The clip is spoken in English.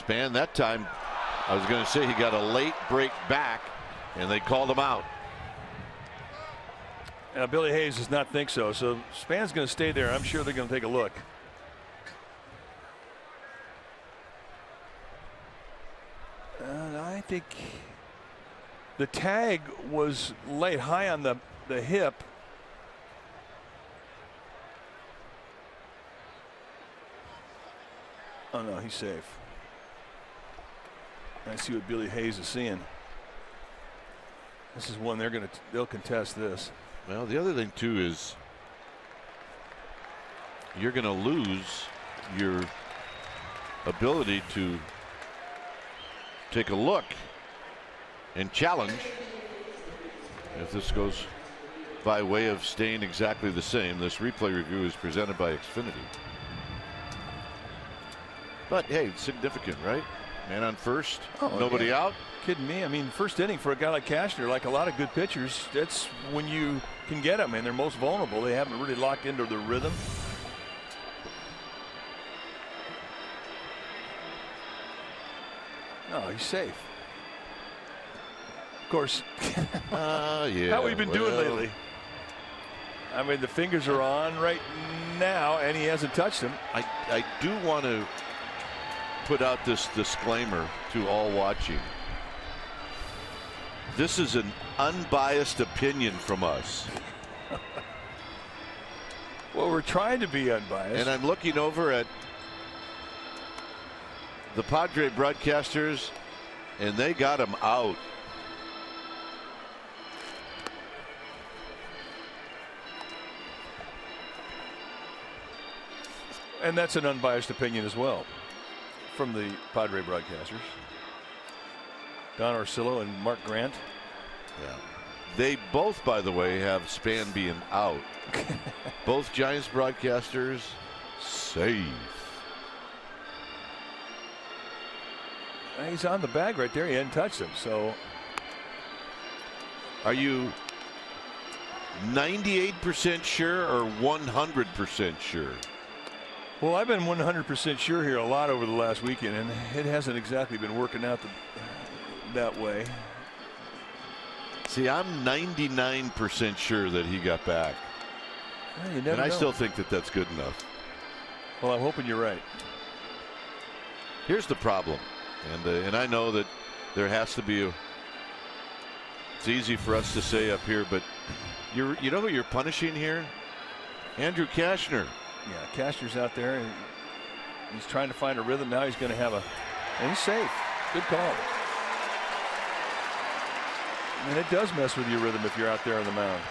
Span that time, I was going to say he got a late break back, and they called him out. Uh, Billy Hayes does not think so. So Span's going to stay there. I'm sure they're going to take a look. And I think the tag was laid high on the, the hip. Oh no, he's safe. I see what Billy Hayes is seeing. This is one they're going to they'll contest this. Well, the other thing too is you're going to lose your ability to take a look and challenge if this goes by way of staying exactly the same. This replay review is presented by Xfinity. But hey, it's significant, right? Man on first, Oh, nobody yeah. out. Kidding me? I mean, first inning for a guy like Cashner, like a lot of good pitchers, that's when you can get them, and they're most vulnerable. They haven't really locked into the rhythm. No, he's safe. Of course, Uh, yeah. how we've been doing lately? I mean, the fingers are on right now, and he hasn't touched them. I, I do want to put out this disclaimer to all watching. This is an unbiased opinion from us. Well, we're trying to be unbiased. And I'm looking over at the Padre broadcasters, and they got him out. And that's an unbiased opinion as well from the Padre broadcasters. Don Orsillo and Mark Grant. Yeah. They both, by the way, have Span being out. both Giants broadcasters safe. He's on the bag right there. He hadn't touched him. So Are you 98% sure or 100% sure? Well, I've been 100% sure here a lot over the last weekend, and it hasn't exactly been working out the, that way. See, I'm 99% sure that he got back. Well, you And I know. still think that that's good enough. Well, I'm hoping you're right. Here's the problem. And, uh, and I know that there has to be a. It's easy for us to say up here, but you're, you know who you're punishing here? Andrew Cashner. Yeah, Cashner's out there, and he's trying to find a rhythm. Now he's going to have a, and he's safe. Good call. And it does mess with your rhythm if you're out there on the mound.